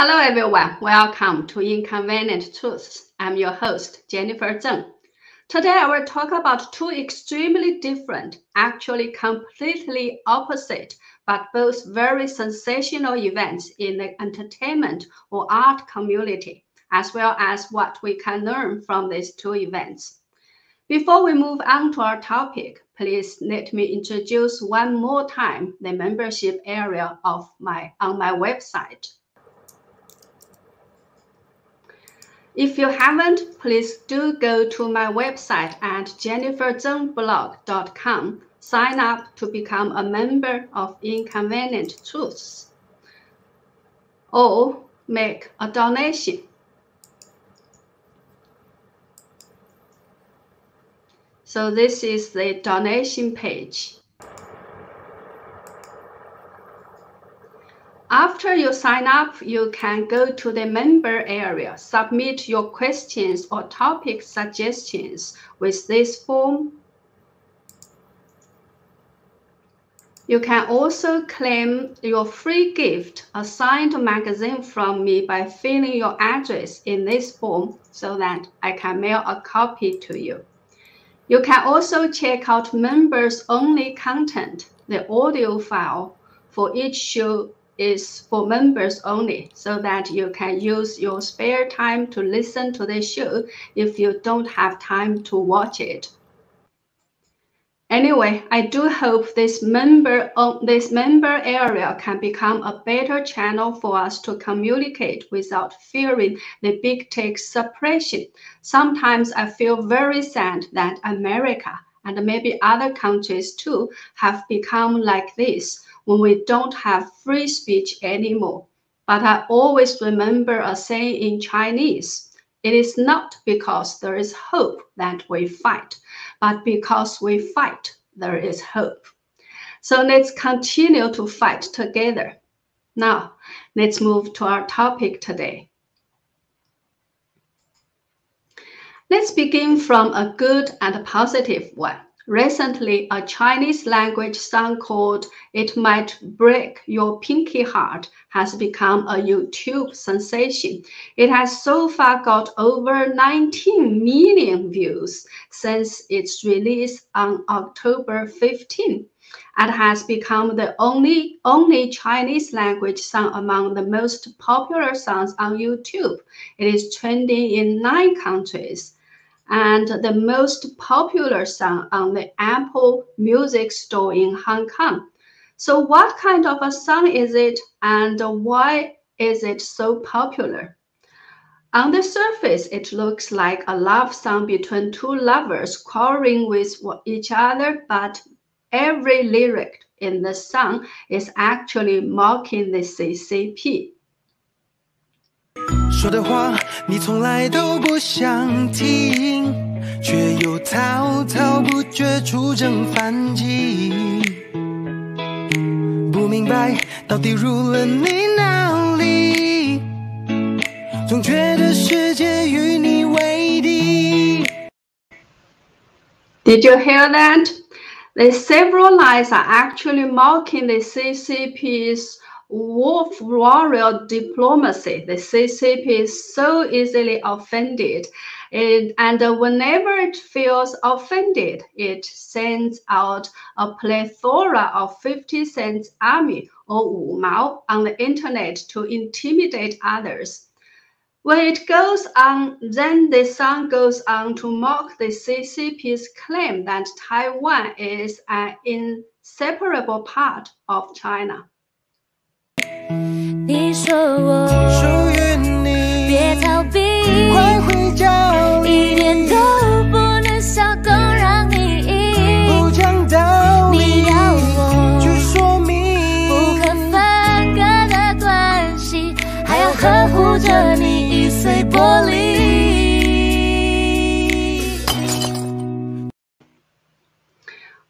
Hello, everyone. Welcome to Inconvenient Truths. I'm your host, Jennifer Zeng. Today, I will talk about two extremely different, actually completely opposite, but both very sensational events in the entertainment or art community, as well as what we can learn from these two events. Before we move on to our topic, please let me introduce one more time the membership area of my on my website. If you haven't, please do go to my website at jenniferzengblog.com. Sign up to become a member of Inconvenient Truths or make a donation. So this is the donation page. After you sign up, you can go to the member area, submit your questions or topic suggestions with this form. You can also claim your free gift, a signed magazine from me by filling your address in this form so that I can mail a copy to you. You can also check out members only content, the audio file for each show is for members only so that you can use your spare time to listen to the show if you don't have time to watch it. Anyway, I do hope this member this member area can become a better channel for us to communicate without fearing the big tech suppression. Sometimes I feel very sad that America and maybe other countries too have become like this when we don't have free speech anymore. But I always remember a saying in Chinese it is not because there is hope that we fight, but because we fight, there is hope. So let's continue to fight together. Now, let's move to our topic today. Let's begin from a good and a positive one. Recently, a Chinese language song called It Might Break Your Pinky Heart has become a YouTube sensation. It has so far got over 19 million views since its release on October 15 and has become the only only Chinese language song among the most popular songs on YouTube. It is trending in nine countries and the most popular song on the Apple Music Store in Hong Kong. So, what kind of a song is it, and why is it so popular? On the surface, it looks like a love song between two lovers quarreling with each other, but every lyric in the song is actually mocking the CCP. 说的话你从来都不想听，却又滔滔不绝出征反击。不明白到底入了你哪里，总觉得世界与你为敌。Did you hear that? The several lines are actually mocking the CCP's wolf warrior diplomacy. The CCP is so easily offended. It, and whenever it feels offended, it sends out a plethora of 50 cents army or Wu Mao on the internet to intimidate others. When it goes on, then the song goes on to mock the CCP's claim that Taiwan is an inseparable part of China. 你说我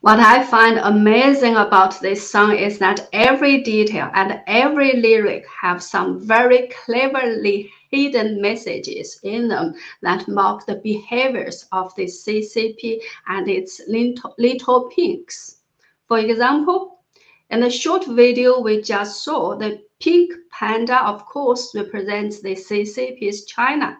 What I find amazing about this song is that every detail and every lyric have some very cleverly hidden messages in them that mark the behaviors of the CCP and its little, little pinks. For example, In the short video we just saw, the pink panda, of course, represents the CCP's China.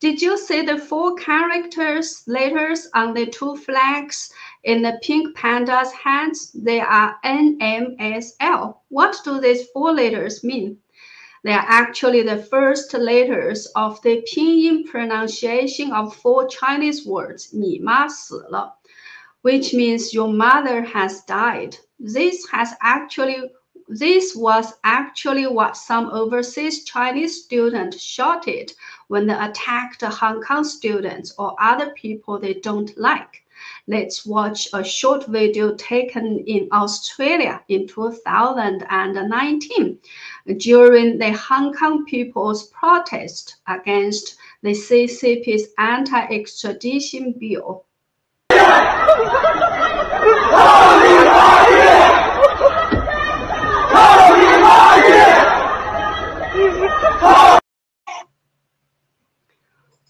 Did you see the four characters letters on the two flags in the pink panda's hands? They are NMSL. What do these four letters mean? They are actually the first letters of the pinyin pronunciation of four Chinese words, 你妈死了, which means your mother has died. This has actually this was actually what some overseas Chinese students shouted when they attacked Hong Kong students or other people they don't like. Let's watch a short video taken in Australia in 2019 during the Hong Kong people's protest against the CCP's anti-extradition bill.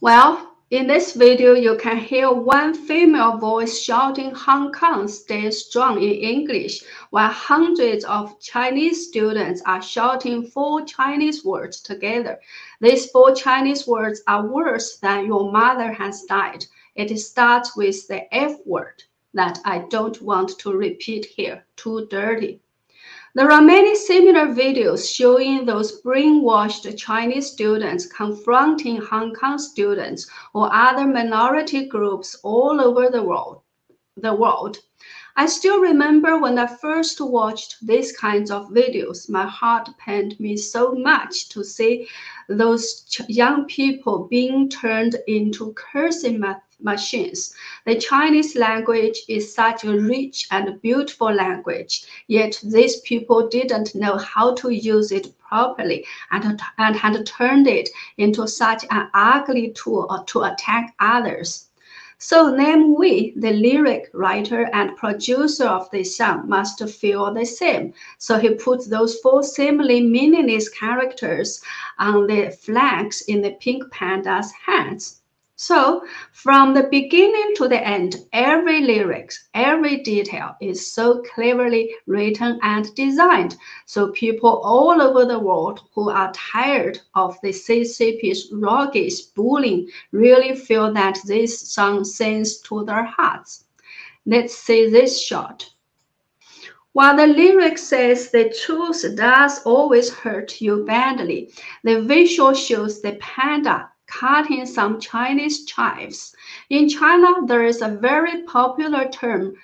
Well, in this video, you can hear one female voice shouting Hong Kong stay strong in English, while hundreds of Chinese students are shouting four Chinese words together. These four Chinese words are worse than your mother has died. It starts with the F word that I don't want to repeat here, too dirty. There are many similar videos showing those brainwashed Chinese students confronting Hong Kong students or other minority groups all over the world. The world. I still remember when I first watched these kinds of videos, my heart pained me so much to see those young people being turned into cursing machines. The Chinese language is such a rich and beautiful language, yet these people didn't know how to use it properly and, and had turned it into such an ugly tool uh, to attack others. So Namewee, the lyric writer and producer of this song, must feel the same. So he put those four seemingly meaningless characters on the flags in the pink panda's hands. So from the beginning to the end, every lyrics, every detail is so cleverly written and designed. So people all over the world who are tired of the CCP's roguish bullying really feel that this song sings to their hearts. Let's see this shot. While the lyric says the truth does always hurt you badly, the visual shows the panda cutting some Chinese chives. In China, there is a very popular term,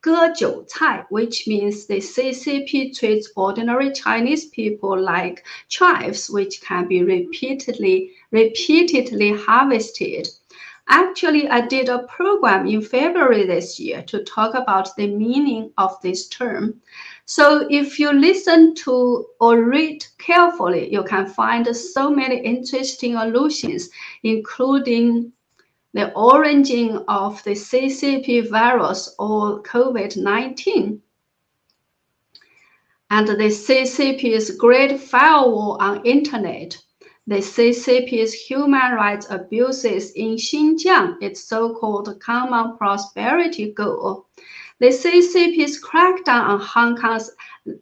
割韭菜, which means the CCP treats ordinary Chinese people like chives, which can be repeatedly, repeatedly harvested. Actually, I did a program in February this year to talk about the meaning of this term. So if you listen to or read carefully, you can find so many interesting allusions, including the origin of the CCP virus or COVID-19 and the CCP's great firewall on internet, the CCP's human rights abuses in Xinjiang, its so-called common prosperity goal, the CCP's crackdown on Hong Kong's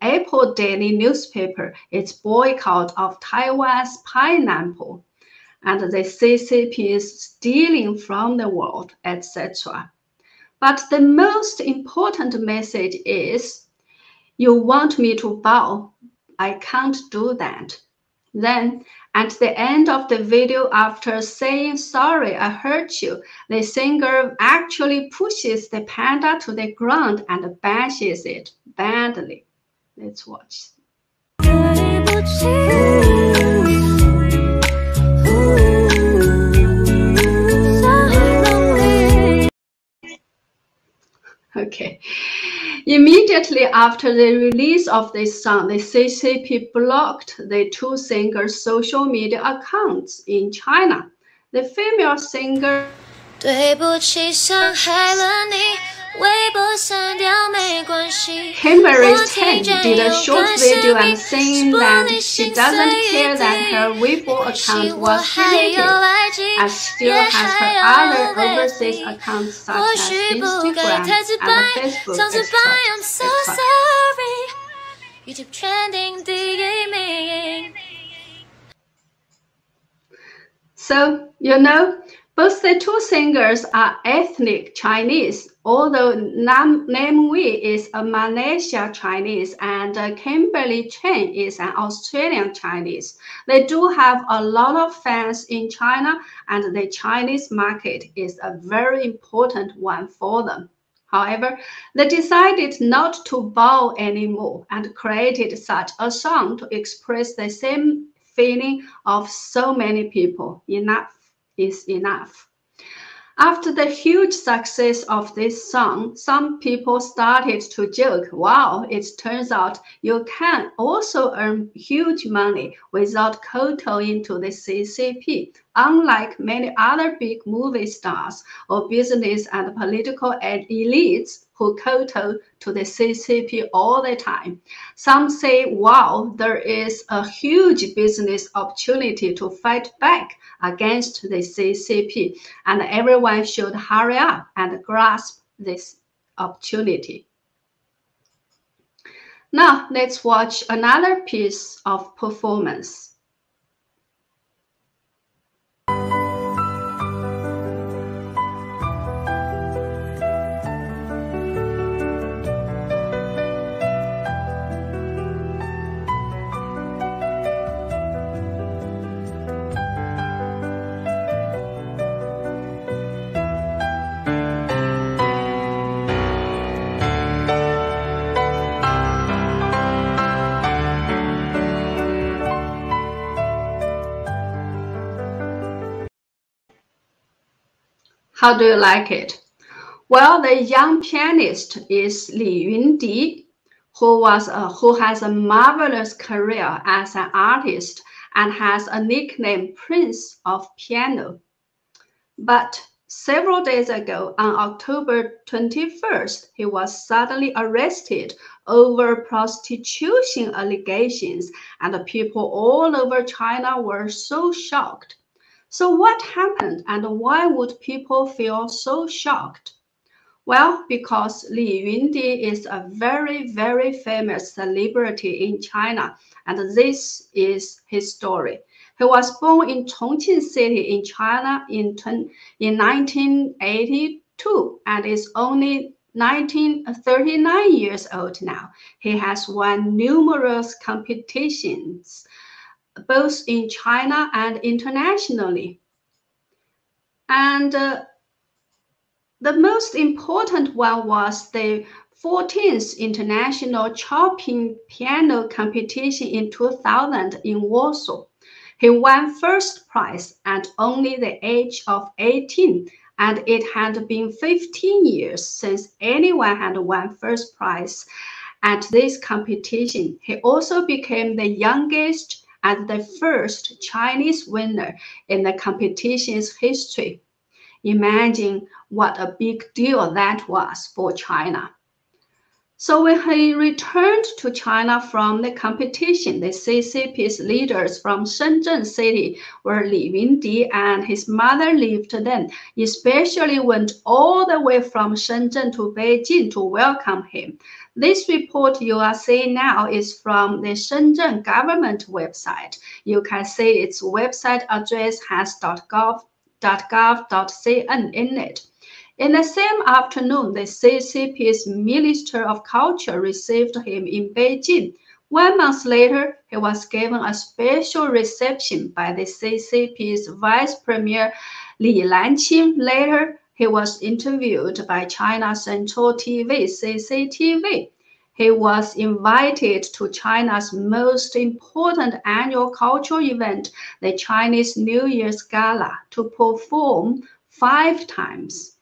Apple Daily newspaper, its boycott of Taiwan's pineapple, and the CCP's stealing from the world, etc. But the most important message is you want me to bow. I can't do that. Then at the end of the video, after saying sorry, I hurt you, the singer actually pushes the panda to the ground and bashes it badly. Let's watch. Okay. Immediately after the release of this song, the CCP blocked the two singers' social media accounts in China. The female singer 对不起，伤害了你。 微博删掉没关系。Kimberley's Chen did a short video and saying that she doesn't care that her Weibo account was deleted, as still has her other overseas accounts such as Instagram and Facebook, I'm so sorry. YouTube trending you know both the two singers are ethnic Chinese, although Nam, Nam is a Malaysia Chinese and uh, Kimberley Chen is an Australian Chinese. They do have a lot of fans in China, and the Chinese market is a very important one for them. However, they decided not to bow anymore and created such a song to express the same feeling of so many people. Enough is enough. After the huge success of this song, some people started to joke, wow, it turns out you can also earn huge money without kowtowing to the CCP, unlike many other big movie stars or business and political elites who kowtow to the CCP all the time. Some say, wow, there is a huge business opportunity to fight back against the CCP, and everyone should hurry up and grasp this opportunity. Now, let's watch another piece of performance. How do you like it? Well, the young pianist is Li Yundi, who was a, who has a marvelous career as an artist and has a nickname Prince of Piano. But several days ago, on October 21st, he was suddenly arrested over prostitution allegations, and the people all over China were so shocked. So, what happened and why would people feel so shocked? Well, because Li Yundi is a very, very famous celebrity in China, and this is his story. He was born in Chongqing City in China in, in 1982 and is only 19, 39 years old now. He has won numerous competitions both in China and internationally. And uh, the most important one was the 14th International Chopin Piano Competition in 2000 in Warsaw. He won first prize at only the age of 18, and it had been 15 years since anyone had won first prize at this competition. He also became the youngest as the first Chinese winner in the competition's history. Imagine what a big deal that was for China. So when he returned to China from the competition, the CCP's leaders from Shenzhen city, where Li Yundi and his mother lived then, especially went all the way from Shenzhen to Beijing to welcome him. This report you are seeing now is from the Shenzhen government website. You can see its website address has .gov, .gov.cn in it. In the same afternoon, the CCP's Minister of Culture received him in Beijing. One month later, he was given a special reception by the CCP's Vice Premier Li Lanqing. Later, he was interviewed by China Central TV, CCTV. He was invited to China's most important annual cultural event, the Chinese New Year's Gala, to perform five times.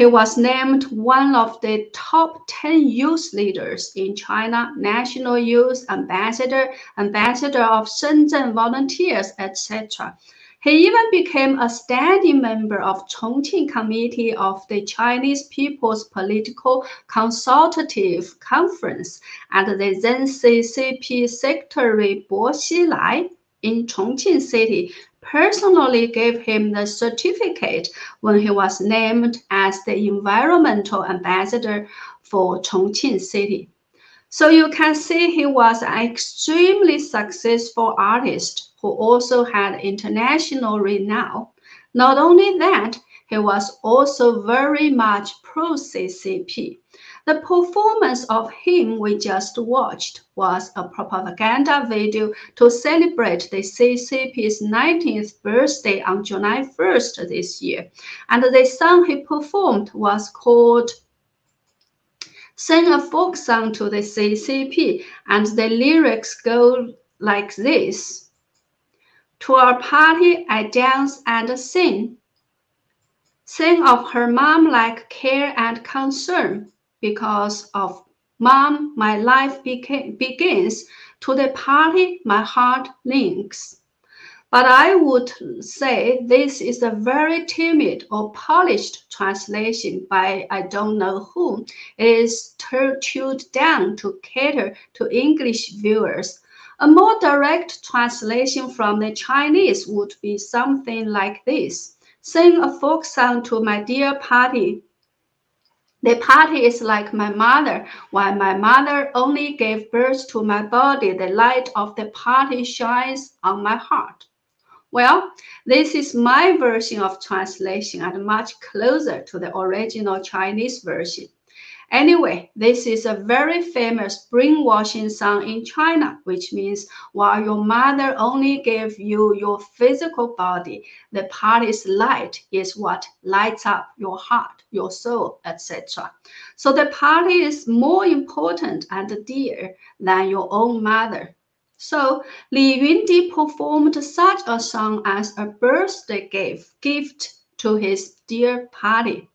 He was named one of the top 10 youth leaders in China, National Youth Ambassador, Ambassador of Shenzhen Volunteers, etc. He even became a standing member of Chongqing Committee of the Chinese People's Political Consultative Conference, and the then CCP Secretary Bo Xilai in Chongqing City personally gave him the certificate when he was named as the environmental ambassador for Chongqing City. So you can see he was an extremely successful artist who also had international renown. Not only that, he was also very much pro CCP. The performance of him we just watched was a propaganda video to celebrate the CCP's 19th birthday on July 1st this year. And the song he performed was called Sing a Folk Song to the CCP, and the lyrics go like this To our party, I dance and sing. Sing of her mom like care and concern because of mom, my life beca- begins. To the party, my heart links. But I would say this is a very timid or polished translation by I don't know whom. It is tuned down to cater to English viewers. A more direct translation from the Chinese would be something like this Sing a folk song to my dear party, the party is like my mother. While my mother only gave birth to my body, the light of the party shines on my heart. Well, this is my version of translation and much closer to the original Chinese version. Anyway, this is a very famous brainwashing song in China, which means while your mother only gave you your physical body, the party's light is what lights up your heart, your soul, etc. So the party is more important and dear than your own mother. So Li Yundi performed such a song as a birthday gift, gift to his dear party.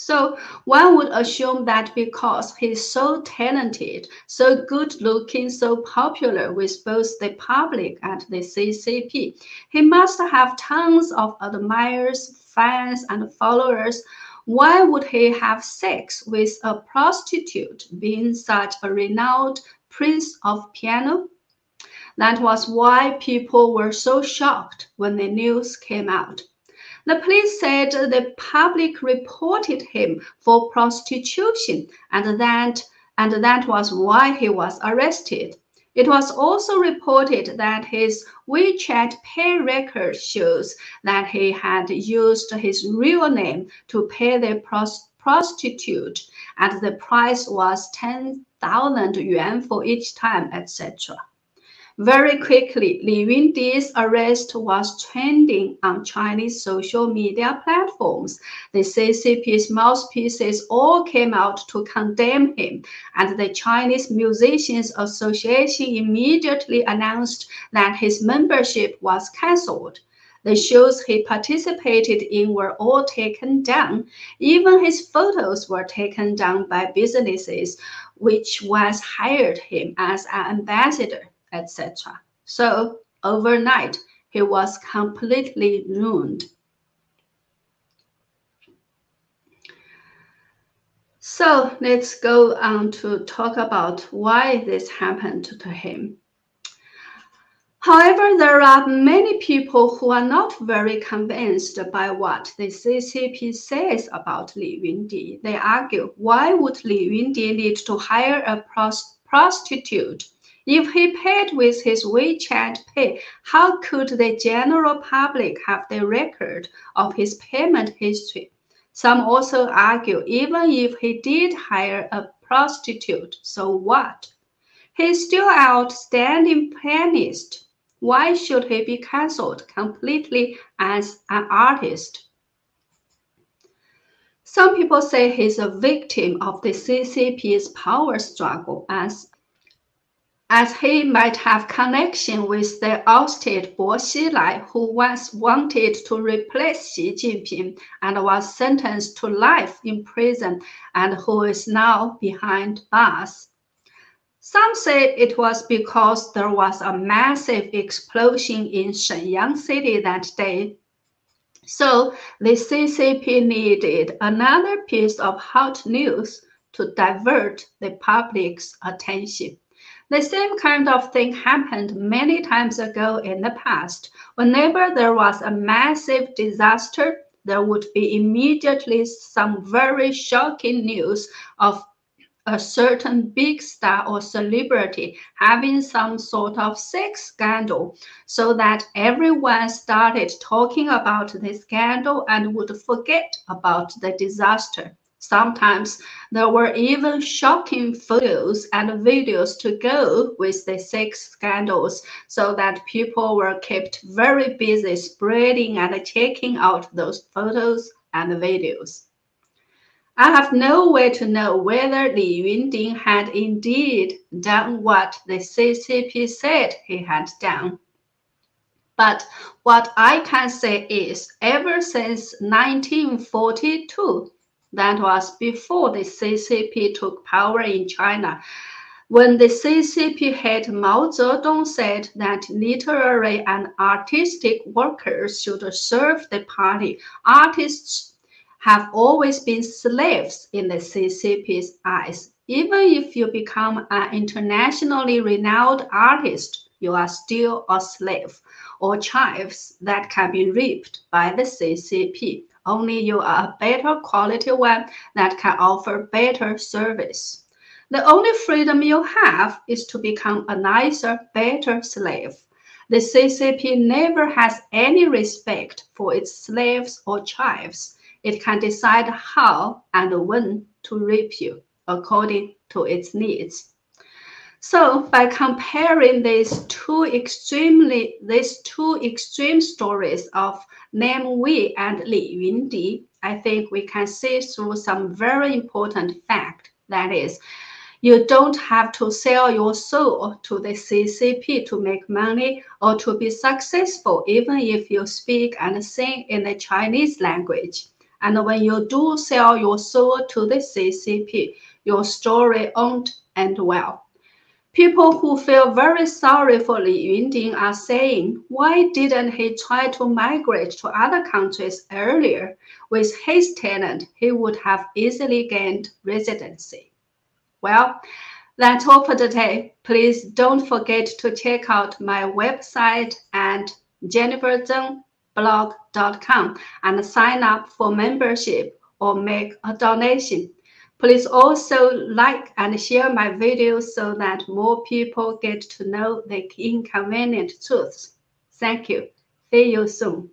So one would assume that because he's so talented, so good looking, so popular with both the public and the CCP, he must have tons of admirers, fans, and followers. Why would he have sex with a prostitute, being such a renowned prince of piano? That was why people were so shocked when the news came out. The police said the public reported him for prostitution and that, and that was why he was arrested. It was also reported that his WeChat pay record shows that he had used his real name to pay the prostitute, and the price was 10,000 yuan for each time, etc. Very quickly, Li Yundi's arrest was trending on Chinese social media platforms. The CCP's mouthpieces all came out to condemn him, and the Chinese Musicians Association immediately announced that his membership was cancelled. The shows he participated in were all taken down. Even his photos were taken down by businesses which once hired him as an ambassador etc. So overnight, he was completely ruined. So let's go on to talk about why this happened to him. However, there are many people who are not very convinced by what the CCP says about Li Yundi. They argue, why would Li Yundi need to hire a prostitute if he paid with his WeChat Pay, how could the general public have the record of his payment history? Some also argue even if he did hire a prostitute, so what? He's still outstanding pianist. Why should he be cancelled completely as an artist? Some people say he's a victim of the CCP's power struggle as as he might have connection with the ousted Bo Xilai, who once wanted to replace Xi Jinping and was sentenced to life in prison and who is now behind bars. Some say it was because there was a massive explosion in Shenyang city that day. So the CCP needed another piece of hot news to divert the public's attention. The same kind of thing happened many times ago in the past. Whenever there was a massive disaster, there would be immediately some very shocking news of a certain big star or celebrity having some sort of sex scandal so that everyone started talking about the scandal and would forget about the disaster. Sometimes there were even shocking photos and videos to go with the sex scandals so that people were kept very busy spreading and checking out those photos and videos. I have no way to know whether Li Yundi had indeed done what the CCP said he had done. But what I can say is, ever since 1942, that was before the CCP took power in China, when the CCP head Mao Zedong said that literary and artistic workers should serve the party, artists have always been slaves in the CCP's eyes. Even if you become an internationally renowned artist, you are still a slave or chives that can be reaped by the CCP. Only you are a better quality one that can offer better service. The only freedom you have is to become a nicer, better slave. The CCP never has any respect for its slaves or chives it can decide how and when to rape you according to its needs. So by comparing these two extremely these two extreme stories of Namewee and Li Yundi, I think we can see through some very important fact. That is, you don't have to sell your soul to the CCP to make money or to be successful, even if you speak and sing in the Chinese language. And when you do sell your soul to the CCP, your story won't end well. People who feel very sorry for Li Yundi are saying, why didn't he try to migrate to other countries earlier? With his talent, he would have easily gained residency. Well, that's all for today. Please don't forget to check out my website and Jennifer Zeng blog.com and sign up for membership or make a donation. Please also like and share my video so that more people get to know the inconvenient truths. Thank you. See you soon.